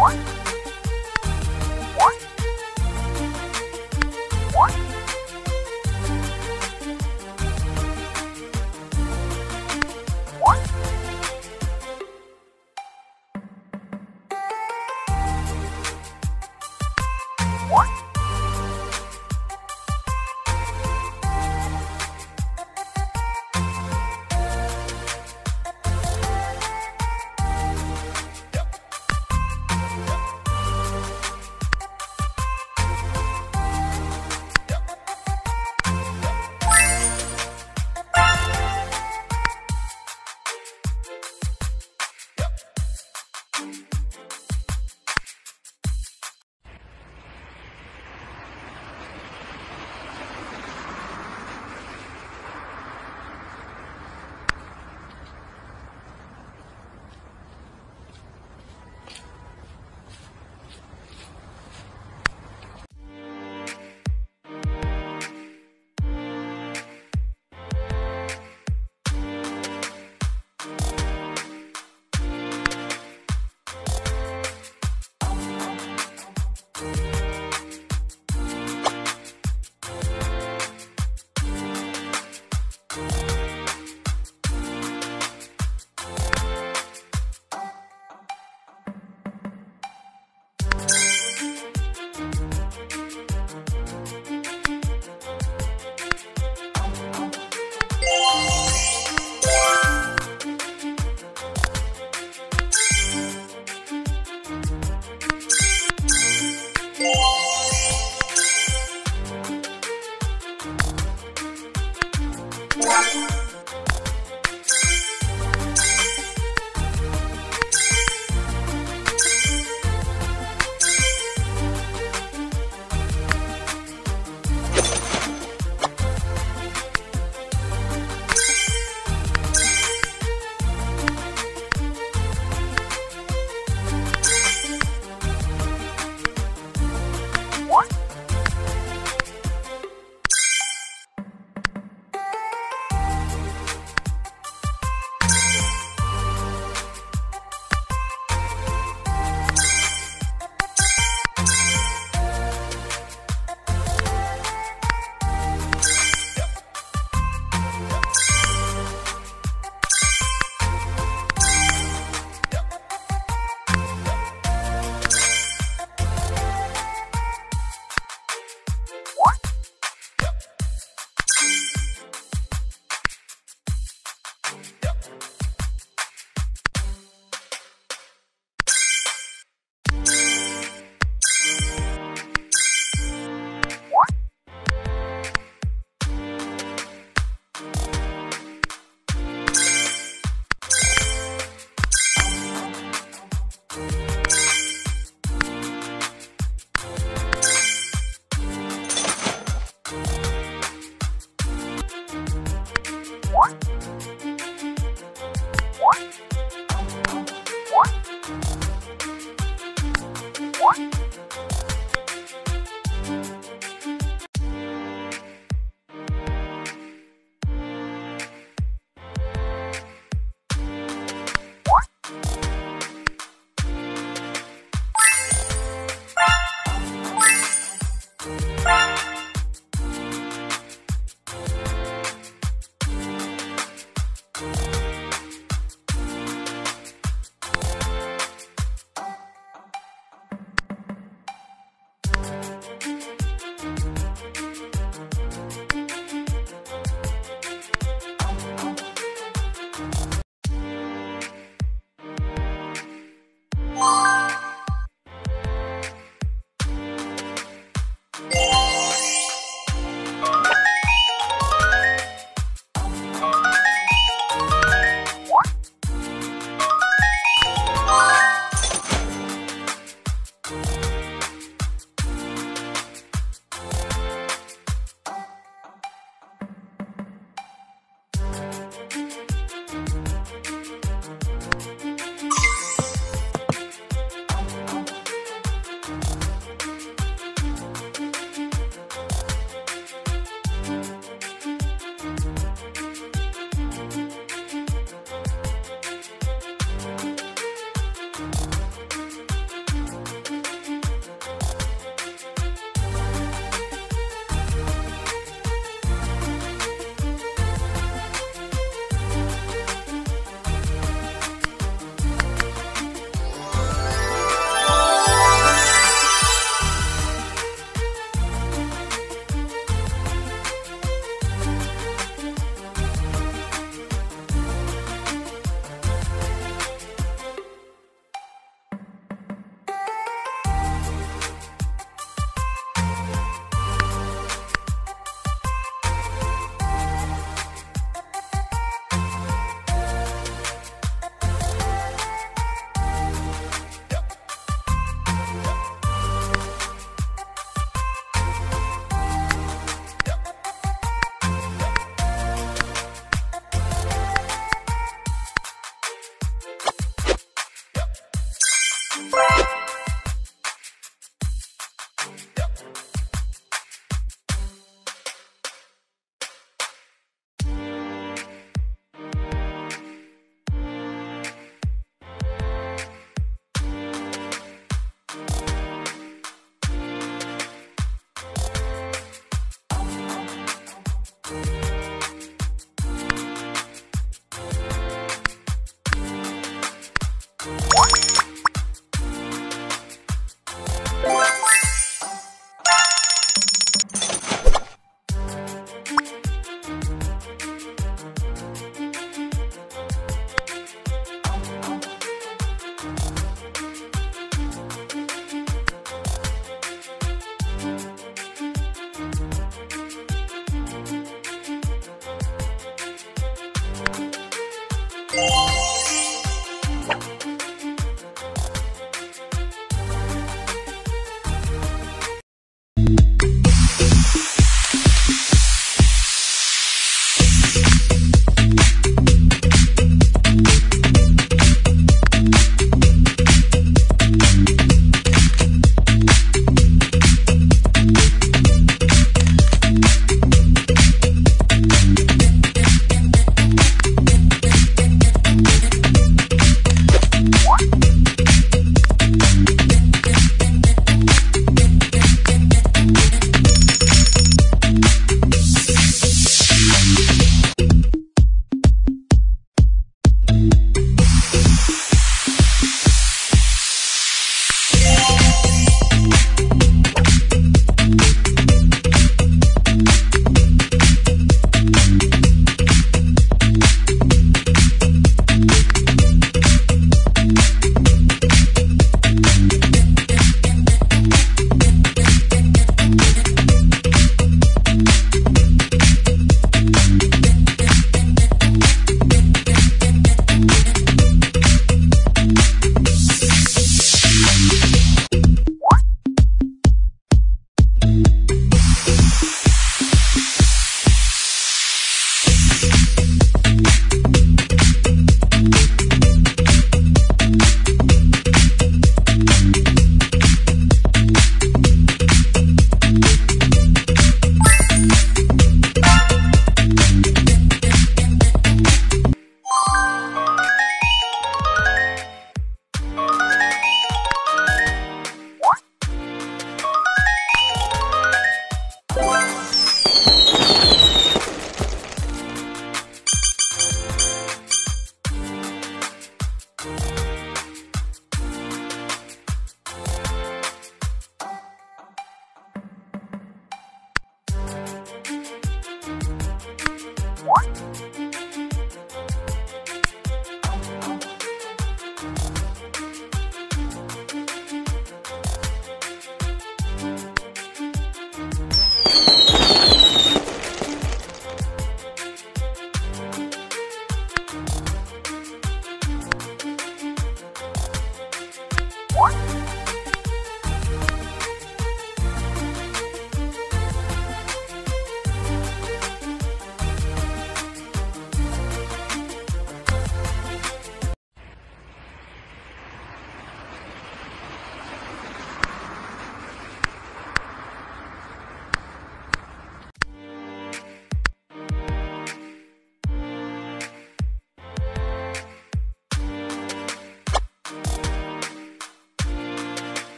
Yeah.